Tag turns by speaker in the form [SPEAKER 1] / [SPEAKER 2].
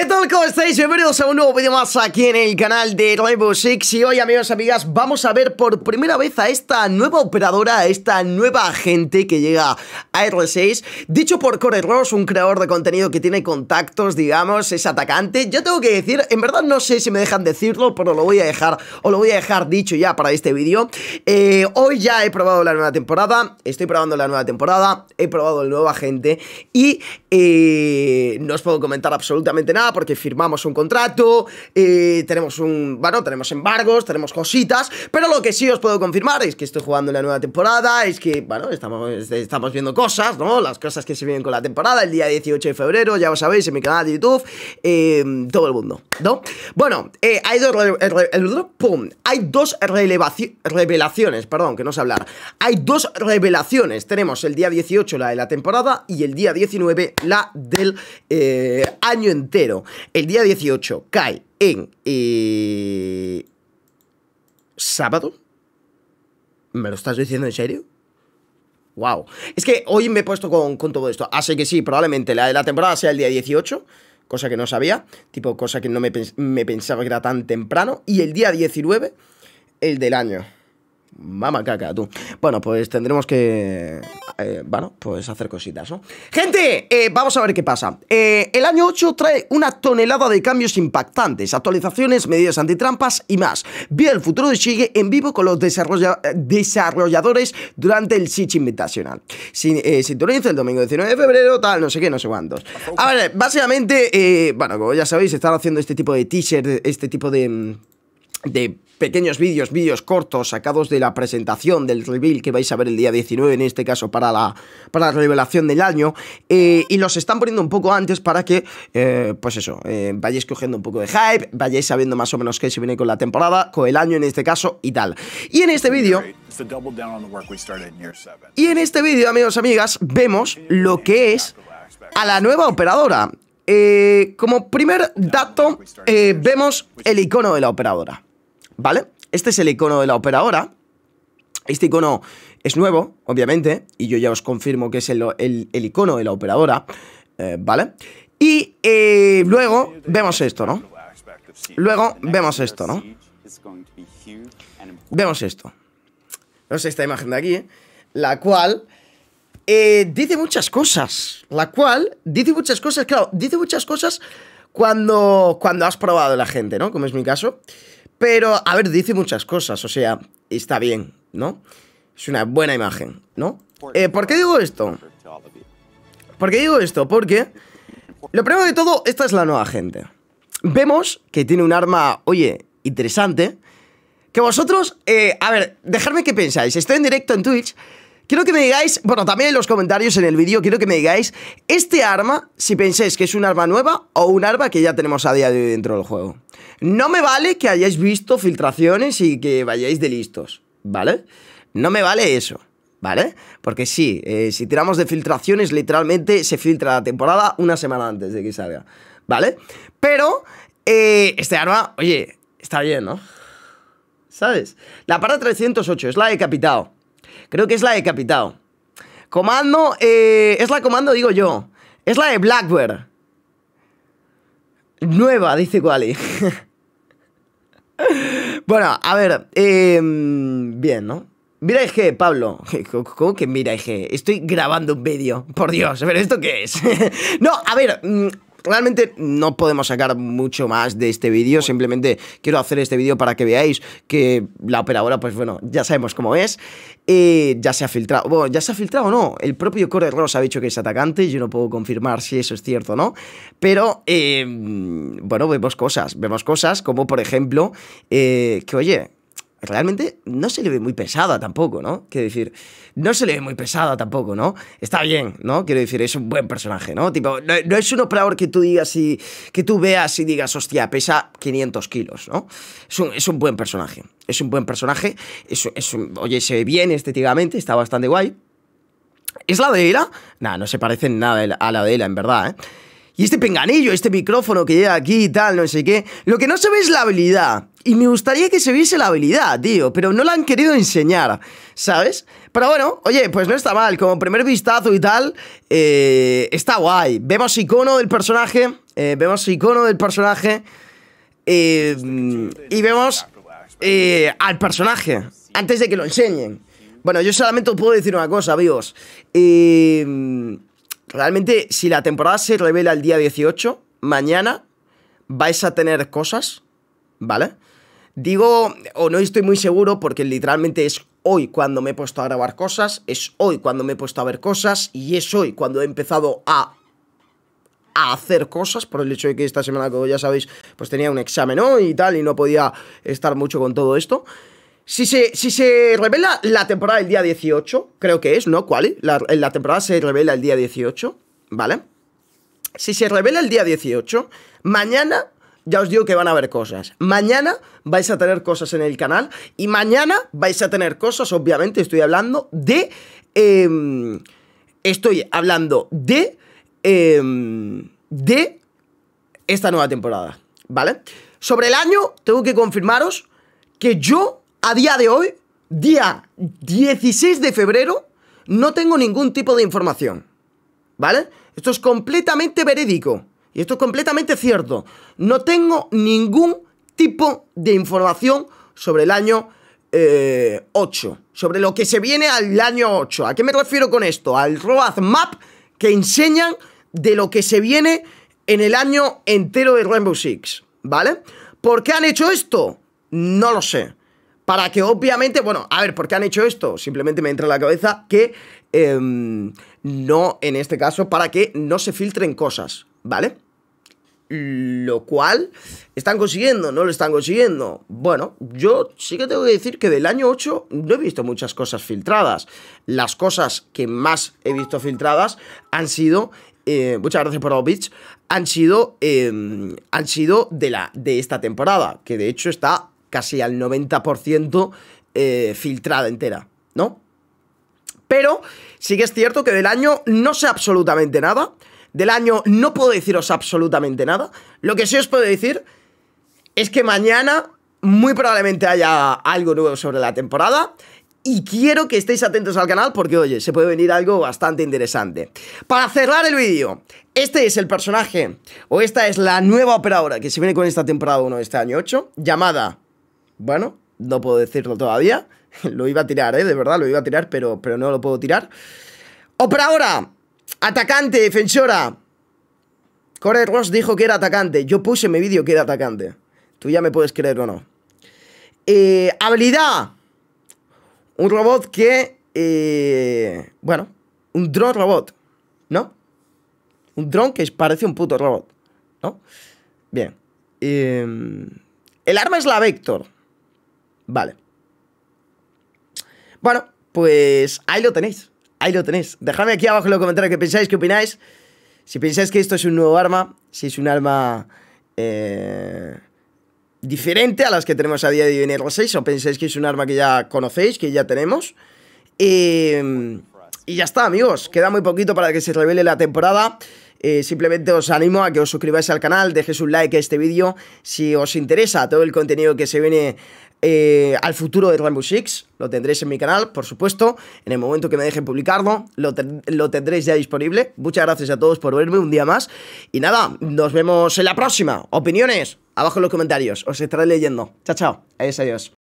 [SPEAKER 1] ¿Qué tal? ¿Cómo estáis? Bienvenidos a un nuevo vídeo más aquí en el canal de Rainbow Six Y hoy, amigos y amigas, vamos a ver por primera vez a esta nueva operadora, a esta nueva agente que llega a R6 Dicho por Core Ross, un creador de contenido que tiene contactos, digamos, es atacante Yo tengo que decir, en verdad no sé si me dejan decirlo, pero lo voy a dejar, o lo voy a dejar dicho ya para este vídeo eh, Hoy ya he probado la nueva temporada, estoy probando la nueva temporada, he probado el nuevo agente Y eh, no os puedo comentar absolutamente nada porque firmamos un contrato, eh, tenemos un, bueno, tenemos embargos, tenemos cositas, pero lo que sí os puedo confirmar es que estoy jugando en la nueva temporada, es que, bueno, estamos, estamos viendo cosas, ¿no? Las cosas que se vienen con la temporada, el día 18 de febrero, ya lo sabéis, en mi canal de YouTube, eh, todo el mundo, ¿no? Bueno, eh, hay dos, pum, hay dos revelaciones, perdón, que no sé hablar, hay dos revelaciones, tenemos el día 18 la de la temporada y el día 19 la del año entero. El día 18 cae en... Eh, ¿Sábado? ¿Me lo estás diciendo en serio? Wow. Es que hoy me he puesto con, todo esto. Así que sí, probablemente la de la temporada sea el día 18. Cosa que no sabía. Tipo, cosa que no me, me pensaba que era tan temprano. Y el día 19, el del año. Mama caca, tú. Bueno, pues tendremos que... Eh, bueno, pues hacer cositas, ¿no? Gente, eh, vamos a ver qué pasa. Eh, el año 8 trae una tonelada de cambios impactantes, actualizaciones, medidas antitrampas y más. Vía el futuro de Sigue en vivo con los desarrolladores durante el Siege Invitational. Sin, sintoniza el domingo 19 de febrero, tal, no sé qué, no sé cuántos. A ver, básicamente, bueno, como ya sabéis, están haciendo este tipo de teaser, este tipo de de pequeños vídeos, vídeos cortos sacados de la presentación del reveal que vais a ver el día 19, en este caso para la, para la revelación del año, eh, y los están poniendo un poco antes para que, eh, pues eso, eh, vayáis cogiendo un poco de hype, vayáis sabiendo más o menos qué se viene con la temporada, con el año en este caso y tal. Y en este vídeo... Y en este vídeo, amigos amigas, vemos lo que es a la nueva operadora. como primer dato, vemos el icono de la operadora. ¿Vale? Este es el icono de la operadora. Este icono es nuevo, obviamente, y yo ya os confirmo que es el, icono de la operadora, eh, ¿vale? Y eh, luego vemos esto, ¿no? Luego vemos esto, ¿no? Vemos esto. Vemos esta imagen de aquí, ¿eh? La cual dice muchas cosas. La cual dice muchas cosas, claro, dice muchas cosas cuando, cuando has probado la gente, ¿no? Como es mi caso. Pero, a ver, dice muchas cosas, o sea, está bien, ¿no? Es una buena imagen, ¿no? Eh, ¿Por qué digo esto? ¿Por qué digo esto? Porque, lo primero de todo, esta es la nueva gente. Vemos que tiene un arma, oye, interesante. Que vosotros, eh, a ver, dejadme que pensáis. Estoy en directo en Twitch. Quiero que me digáis, bueno, también en los comentarios en el vídeo, quiero que me digáis este arma, si pensáis que es un arma nueva o un arma que ya tenemos a día de hoy dentro del juego. No me vale que hayáis visto filtraciones y que vayáis de listos, ¿vale? No me vale eso, ¿vale? Porque sí, eh, si tiramos de filtraciones, literalmente se filtra la temporada una semana antes de que salga, ¿vale? Pero eh, este arma, oye, está bien, ¿no? ¿Sabes? La para 308 es la de Capitao. Creo que es la de Capitao. Comando, eh, es la comando, digo yo. Es la de Blackbird. Nueva, dice Quali. bueno, a ver, em, bien, ¿no? Mira IG, Pablo. ¿Cómo que mira IG? Estoy grabando un vídeo. Por Dios, ver, ¿esto qué es? no, a ver, mm, realmente no podemos sacar mucho más de este vídeo, simplemente quiero hacer este vídeo para que veáis que la operadora, pues bueno, ya sabemos cómo es, eh, ya se ha filtrado, bueno, ya se ha filtrado o no, el propio Core Ross ha dicho que es atacante, yo no puedo confirmar si eso es cierto o no, pero eh, bueno, vemos cosas, vemos cosas como por ejemplo, eh, que oye, realmente no se le ve muy pesada tampoco, ¿no? Quiero decir, no se le ve muy pesada tampoco, ¿no? Está bien, ¿no? Quiero decir, es un buen personaje, ¿no? Tipo, no, es un operador que tú digas y que tú veas y digas, hostia, pesa 500 kilos, ¿no? Es un, buen personaje, es un buen personaje, es, es oye, se ve bien estéticamente, está bastante guay. ¿Es la de Ela? Nah, no se parece en nada a la de Ela, en verdad, ¿eh? Y este penganillo, este micrófono que llega aquí y tal, no sé qué. Lo que no se ve es la habilidad. Y me gustaría que se viese la habilidad, tío, pero no la han querido enseñar, ¿sabes? Pero bueno, oye, pues no está mal, como primer vistazo y tal, eh, está guay. Vemos icono del personaje, eh, vemos icono del personaje eh, y vemos al personaje antes de que lo enseñen. Bueno, yo solamente os puedo decir una cosa, amigos. Realmente, si la temporada se revela el día 18, mañana vais a tener cosas, ¿vale? Digo, o no estoy muy seguro porque literalmente es hoy cuando me he puesto a grabar cosas, es hoy cuando me he puesto a ver cosas y es hoy cuando he empezado a a hacer cosas por el hecho de que esta semana, como ya sabéis, pues tenía un examen y tal y no podía estar mucho con todo esto. Si se, si se revela la temporada el día 18, creo que es, ¿no? ¿Cuál? La temporada se revela el día 18, ¿vale? Si se revela el día 18, mañana ya os digo que van a haber cosas. Mañana vais a tener cosas en el canal y mañana vais a tener cosas, obviamente, estoy hablando de... eh, estoy hablando de... eh, de esta nueva temporada, ¿vale? Sobre el año, tengo que confirmaros que yo, a día de hoy, día 16 de febrero, no tengo ningún tipo de información, ¿vale? Esto es completamente verídico y esto es completamente cierto. No tengo ningún tipo de información sobre el año eh, 8, sobre lo que se viene al año 8. ¿A qué me refiero con esto? Al roadmap que enseñan de lo que se viene en el año entero de Rainbow Six, ¿vale? ¿Por qué han hecho esto? No lo sé. Para que obviamente, bueno, a ver, ¿por qué han hecho esto? Simplemente me entra en la cabeza que em, no, en este caso, para que no se filtren cosas, ¿vale? Lo cual están consiguiendo, no lo están consiguiendo. Bueno, yo sí que tengo que decir que del año 8 no he visto muchas cosas filtradas. Las cosas que más he visto filtradas han sido eh, muchas gracias por bits, han sido, eh, han sido de, la, de esta temporada, que de hecho está casi al 90% eh, filtrada entera, ¿no? Pero sí que es cierto que del año no sé absolutamente nada, del año no puedo deciros absolutamente nada, lo que sí os puedo decir es que mañana muy probablemente haya algo nuevo sobre la temporada y quiero que estéis atentos al canal porque, oye, se puede venir algo bastante interesante. Para cerrar el vídeo, este es el personaje, o esta es la nueva operadora que se viene con esta temporada 1 de este año 8, llamada, bueno, no puedo decirlo todavía, lo iba a tirar, ¿eh? De verdad, lo iba a tirar, pero, pero no lo puedo tirar. Operadora, atacante, defensora. Corey Ross dijo que era atacante, yo puse en mi vídeo que era atacante. Tú ya me puedes creer o no. Eh, habilidad. Un robot que... Eh, bueno, un drone robot, ¿no? Un drone que parece un puto robot, ¿no? Bien. Eh, el arma es la Vector. Vale. Bueno, pues ahí lo tenéis. Ahí lo tenéis. Dejadme aquí abajo en los comentarios qué pensáis, qué opináis. Si pensáis que esto es un nuevo arma, si es un arma... Eh, diferente a las que tenemos a día de hoy en R6 o pensáis que es un arma que ya conocéis, que ya tenemos. Eh, y ya está, amigos. Queda muy poquito para que se revele la temporada. Eh, simplemente os animo a que os suscribáis al canal, dejéis un like a este vídeo si os interesa todo el contenido que se viene eh, al futuro de Rainbow Six. Lo tendréis en mi canal, por supuesto. En el momento que me dejen publicarlo, lo, lo tendréis ya disponible. Muchas gracias a todos por verme un día más. Y nada, nos vemos en la próxima. Opiniones, abajo en los comentarios. Os estaré leyendo. Chao, chao. Adiós, adiós.